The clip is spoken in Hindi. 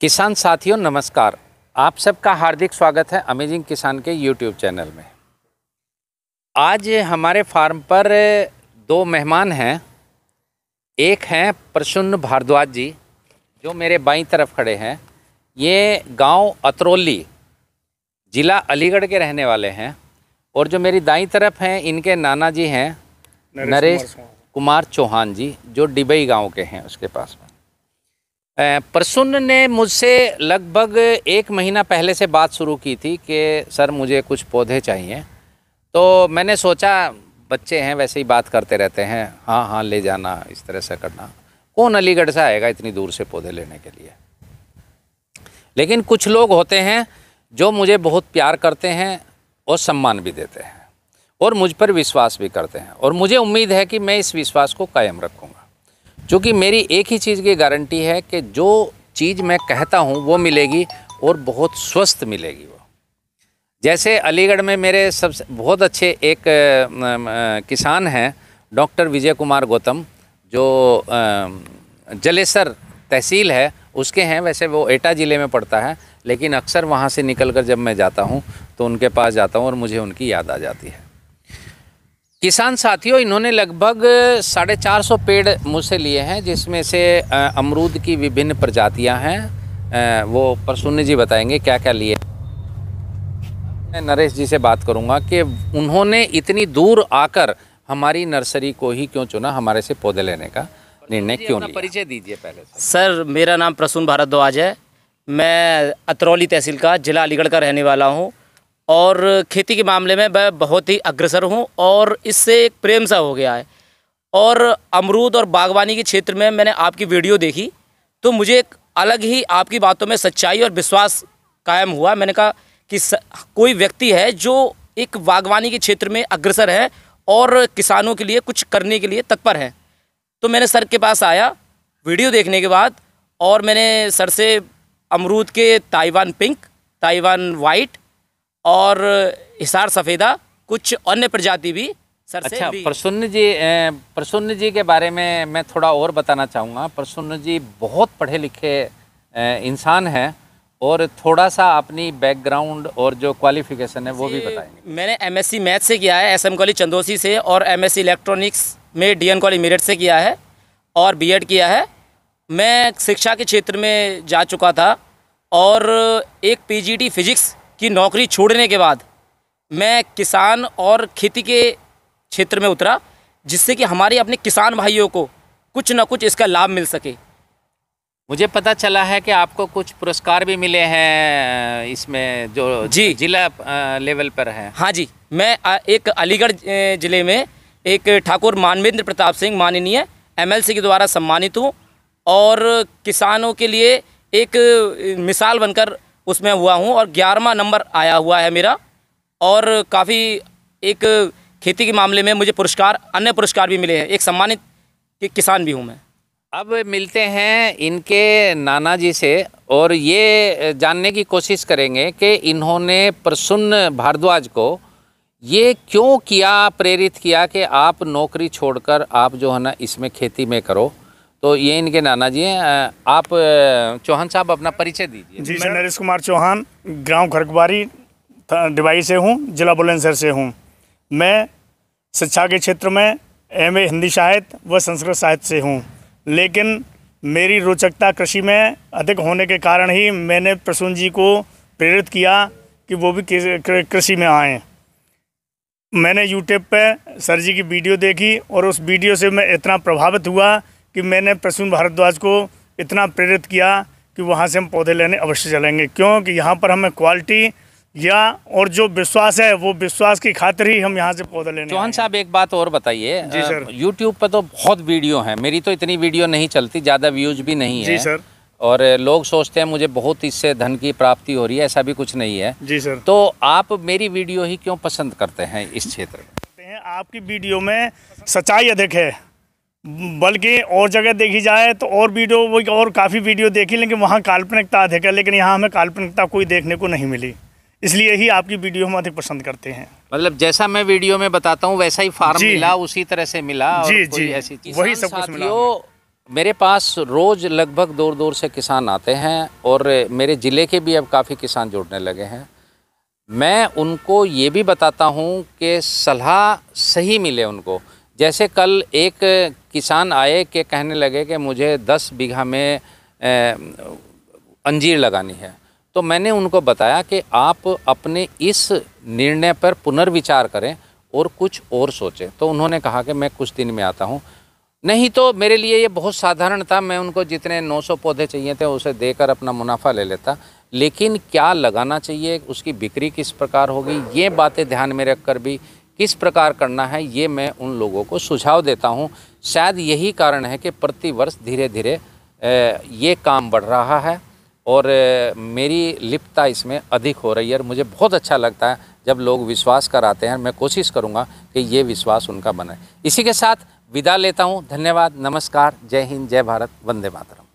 किसान साथियों नमस्कार। आप सबका हार्दिक स्वागत है अमेजिंग किसान के यूट्यूब चैनल में। आज हमारे फार्म पर दो मेहमान हैं। एक हैं प्रसन्न भारद्वाज जी जो मेरे बाईं तरफ़ खड़े हैं। ये गाँव अतरौली ज़िला अलीगढ़ के रहने वाले हैं। और जो मेरी दाईं तरफ़ हैं इनके नाना जी हैं नरेश कुमार चौहान जी जो डिबई गाँव के हैं उसके पास में। प्रसन्न ने मुझसे लगभग एक महीना पहले से बात शुरू की थी कि, सर, मुझे कुछ पौधे चाहिए। तो मैंने सोचा, बच्चे हैं, वैसे ही बात करते रहते हैं। हाँ हाँ ले जाना, इस तरह से करना। कौन अलीगढ़ से आएगा इतनी दूर से पौधे लेने के लिए? लेकिन कुछ लोग होते हैं जो मुझे बहुत प्यार करते हैं और सम्मान भी देते हैं और मुझ पर विश्वास भी करते हैं। और मुझे उम्मीद है कि मैं इस विश्वास को कायम रखूँगा। क्योंकि मेरी एक ही चीज़ की गारंटी है कि जो चीज़ मैं कहता हूँ वो मिलेगी और बहुत स्वस्थ मिलेगी वो। जैसे अलीगढ़ में मेरे सबसे, बहुत अच्छे एक किसान हैं, डॉक्टर विजय कुमार गौतम, जो जलेसर तहसील है, उसके हैं, वैसे वो एटा ज़िले में पड़ता है, लेकिन अक्सर वहाँ से निकलकर जब मैं जाता हूँ तो उनके पास जाता हूँ और मुझे उनकी याद आ जाती है। किसान साथियों इन्होंने लगभग साढ़े चार सौ पेड़ मुझसे लिए हैं जिसमें से अमरूद की विभिन्न प्रजातियाँ हैं। वो प्रसून्न जी बताएँगे क्या क्या लिए मैं नरेश जी से बात करूँगा कि उन्होंने इतनी दूर आकर हमारी नर्सरी को ही क्यों चुना हमारे से पौधे लेने का निर्णय क्यों लिया? परिचय दीजिए पहले सर मेरा नाम प्रसून भारद्वाज है। मैं अतरौली तहसील का ज़िला अलीगढ़ का रहने वाला हूँ। और खेती के मामले में मैं बहुत ही अग्रसर हूँ और इससे एक प्रेम सा हो गया है। और अमरूद और बागवानी के क्षेत्र में मैंने आपकी वीडियो देखी तो मुझे एक अलग ही आपकी बातों में सच्चाई और विश्वास कायम हुआ। मैंने कहा कि स, कोई व्यक्ति है जो एक बागवानी के क्षेत्र में अग्रसर है और किसानों के लिए कुछ करने के लिए तत्पर है। तो मैंने सर के पास आया वीडियो देखने के बाद और मैंने सर से अमरूद के ताइवान पिंक ताइवान वाइट और हिसार सफ़ेदा कुछ अन्य प्रजाति भी सर अच्छा प्रसन्न जी प्रसन्न जी के बारे में मैं थोड़ा और बताना चाहूँगा। प्रसन्न जी बहुत पढ़े लिखे इंसान हैं और थोड़ा सा अपनी बैकग्राउंड और जो क्वालिफिकेशन है वो भी बताएँगे। मैंने एमएससी मैथ से किया है एसएम कॉलेज चंदोसी से और एमएससी इलेक्ट्रॉनिक्स में डीएन कॉलेज मेरठ से किया है और बीएड किया है। मैं शिक्षा के क्षेत्र में जा चुका था और एक पीजीटी फिजिक्स की नौकरी छोड़ने के बाद मैं किसान और खेती के क्षेत्र में उतरा जिससे कि हमारे अपने किसान भाइयों को कुछ ना कुछ इसका लाभ मिल सके मुझे पता चला है कि आपको कुछ पुरस्कार भी मिले हैं इसमें जो जी। जिला लेवल पर है हाँ जी मैं एक अलीगढ़ ज़िले में एक ठाकुर मानवेंद्र प्रताप सिंह माननीय एमएलसी के द्वारा सम्मानित हूँ और किसानों के लिए एक मिसाल बनकर उसमें हुआ हूँ और ग्यारहवा नंबर आया हुआ है मेरा। और काफ़ी एक खेती के मामले में मुझे पुरस्कार, अन्य पुरस्कार भी मिले हैं। एक सम्मानित कि- किसान भी हूँ मैं। अब मिलते हैं इनके नाना जी से और ये जानने की कोशिश करेंगे कि इन्होंने प्रसन्न भारद्वाज को ये क्यों किया, प्रेरित किया कि आप नौकरी छोड़कर आप जो है ना इसमें खेती में करो। तो ये इनके नाना जी हैं आप चौहान साहब, अपना परिचय दीजिए। जी, मैं नरेश कुमार चौहान, गाँव खरकबारी डिवाई से हूँ, जिला बुलंदसर से हूँ। मैं शिक्षा के क्षेत्र में एमए हिंदी साहित्य व संस्कृत साहित्य से हूँ। लेकिन मेरी रोचकता कृषि में अधिक होने के कारण ही मैंने प्रसून जी को प्रेरित किया कि वो भी कृषि में आएँ। मैंने यूट्यूब पर सर जी की वीडियो देखी और उस वीडियो से मैं इतना प्रभावित हुआ कि मैंने प्रसून भारद्वाज को इतना प्रेरित किया कि वहाँ से हम पौधे लेने अवश्य चलेंगे। क्योंकि यहाँ पर हमें क्वालिटी या और जो विश्वास है वो विश्वास की खातिर ही हम यहाँ से पौधे लेने चौहान साहब एक बात और बताइए। जी, सर। यूट्यूब पर तो बहुत वीडियो हैं। मेरी तो इतनी वीडियो नहीं चलती ज़्यादा व्यूज़ भी नहीं है। जी, सर। और लोग सोचते हैं मुझे बहुत इससे धन की प्राप्ति हो रही है ऐसा भी कुछ नहीं है। जी सर। तो आप मेरी वीडियो ही क्यों पसंद करते हैं इस क्षेत्र में? आपकी वीडियो में सच्चाई अधिक है। बल्कि और जगह देखी जाए तो और वीडियो वो और काफ़ी वीडियो देखी लेकिन वहाँ काल्पनिकता अधिक है लेकिन यहाँ हमें काल्पनिकता कोई देखने को नहीं मिली। इसलिए ही आपकी वीडियो हम अधिक पसंद करते हैं। मतलब जैसा मैं वीडियो में बताता हूँ वैसा ही फार्म मिला उसी तरह से मिला जी, कोई जी। ऐसी वही सब कुछ मिला मेरे पास रोज़ लगभग दूर दूर से किसान आते हैं और मेरे ज़िले के भी अब काफ़ी किसान जुड़ने लगे हैं। मैं उनको ये भी बताता हूँ कि सलाह सही मिले उनको। जैसे कल एक किसान आए कि कहने लगे कि मुझे दस बीघा में अंजीर लगानी है। तो मैंने उनको बताया कि आप अपने इस निर्णय पर पुनर्विचार करें और कुछ और सोचें। तो उन्होंने कहा कि मैं कुछ दिन में आता हूँ। नहीं तो मेरे लिए ये बहुत साधारण था। मैं उनको जितने 900 पौधे चाहिए थे उसे देकर अपना मुनाफा ले लेता। लेकिन क्या लगाना चाहिए? उसकी बिक्री किस प्रकार होगी? ये बातें ध्यान में रखकर भी किस प्रकार करना है, ये मैं उन लोगों को सुझाव देता हूँ। शायद यही कारण है कि प्रतिवर्ष धीरे धीरे ये काम बढ़ रहा है और मेरी लिप्तता इसमें अधिक हो रही है और मुझे बहुत अच्छा लगता है जब लोग विश्वास कराते हैं। मैं कोशिश करूँगा कि ये विश्वास उनका बने। इसी के साथ विदा लेता हूँ। धन्यवाद, नमस्कार, जय हिंद, जय भारत, वंदे मातरम।